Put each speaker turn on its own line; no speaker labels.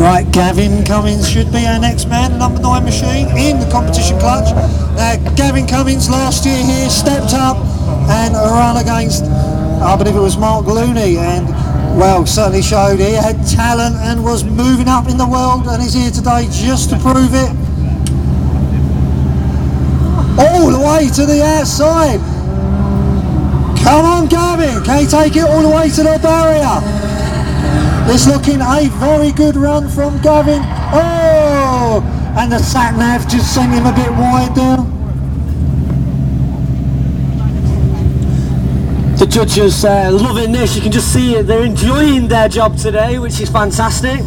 Right, Gavin Cummins should be our next man, number nine machine in the competition clutch. Now, Gavin Cummins last year here stepped up and ran against, I believe it was Mark Looney, and well, certainly showed he had talent and was moving up in the world, and he's here today just to prove it. All the way to the outside. Come on, Gavin, can you take it all the way to the barrier? It's looking a very good run from Gavin. Oh! And the sat nav just sent him a bit wide there.
The judges uh, loving this, you can just see it, they're enjoying their job today, which is fantastic.